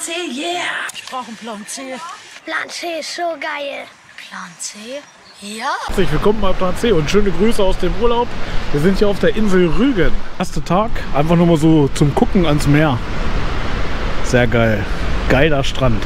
C, yeah. Ich brauche einen Plan C. Plan C ist so geil. Plan C? Ja. Herzlich willkommen bei Plan C und schöne Grüße aus dem Urlaub. Wir sind hier auf der Insel Rügen. Erster Tag, einfach nur mal so zum Gucken ans Meer. Sehr geil. Geiler Strand.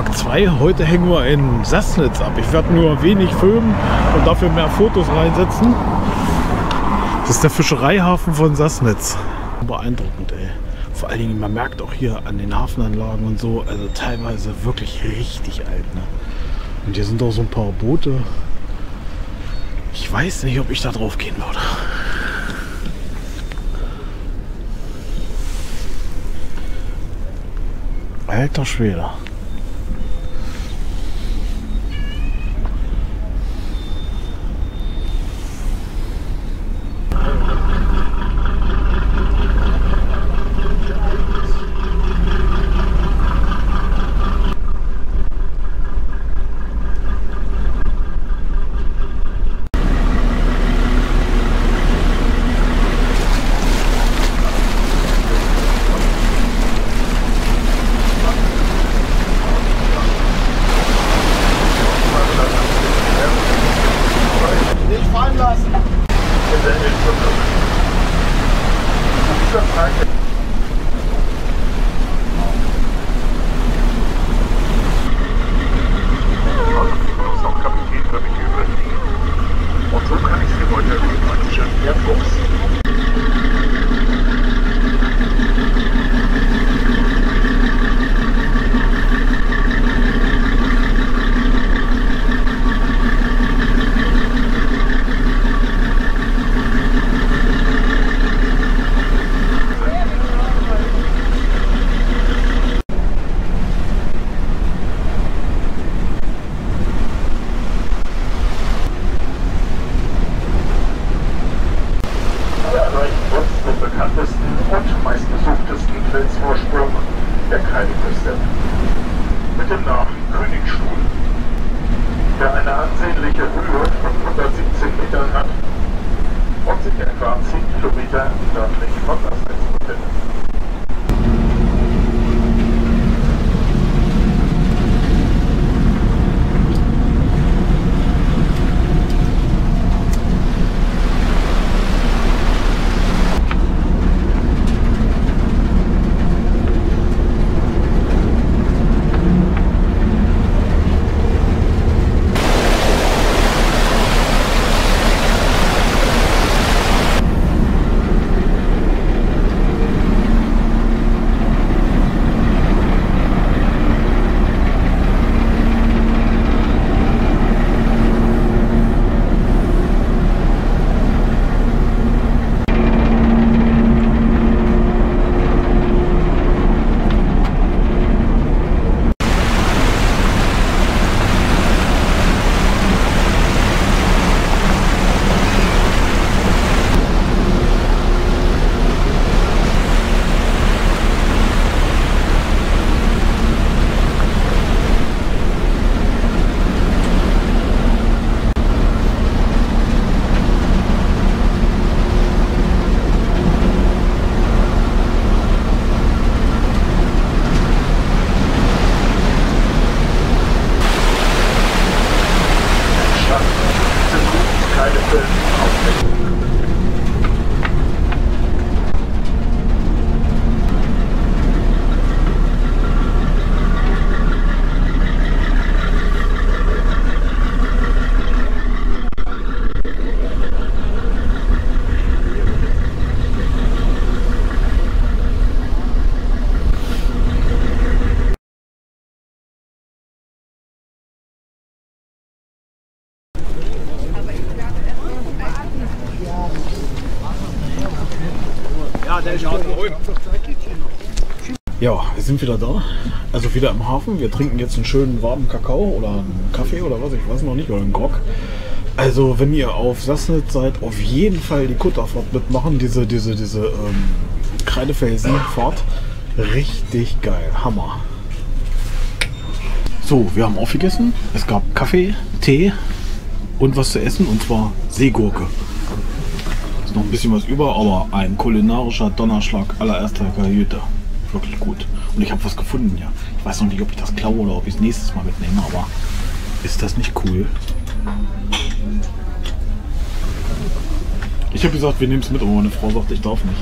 Tag 2. Heute hängen wir in Sassnitz ab. Ich werde nur wenig filmen und dafür mehr Fotos reinsetzen. Das ist der Fischereihafen von Sassnitz. Beeindruckend, ey. Vor allen Dingen, man merkt auch hier an den Hafenanlagen und so, also teilweise wirklich richtig alt. Ne? Und hier sind auch so ein paar Boote. Ich weiß nicht, ob ich da drauf gehen würde. Alter Schwede. Nicht fallen lassen. In der Hilfe. Dieser Frage. ist auch Kapitän für mich übrig. Und so kann ich sie heute praktisch an Airbus. Wir erreichen jetzt den bekanntesten und meistbesuchtesten Felsvorsprung der Keiliküste. Mit dem Namen Königsstuhl, der eine ansehnliche Höhe von 117 Metern hat und sich etwa 10 Kilometer nördlich von Lassnitz befindet. Open. Ja, wir sind wieder da. Also wieder im Hafen. Wir trinken jetzt einen schönen warmen Kakao oder einen Kaffee oder was, ich weiß noch nicht, oder einen Grog. Also wenn ihr auf Sassnitz seid, auf jeden Fall die Kutterfahrt mitmachen. Diese, diese, diese ähm, Kreidefelsenfahrt. Richtig geil. Hammer. So, wir haben aufgegessen. Es gab Kaffee, Tee und was zu essen und zwar Seegurke. Ist noch ein bisschen was über, aber ein kulinarischer Donnerschlag allererster Kajüte. Wirklich gut. Und ich habe was gefunden, ja. Ich weiß noch nicht, ob ich das klaue oder ob ich es nächstes Mal mitnehme, aber ist das nicht cool? Ich habe gesagt, wir nehmen es mit, aber meine Frau sagt, ich darf nicht.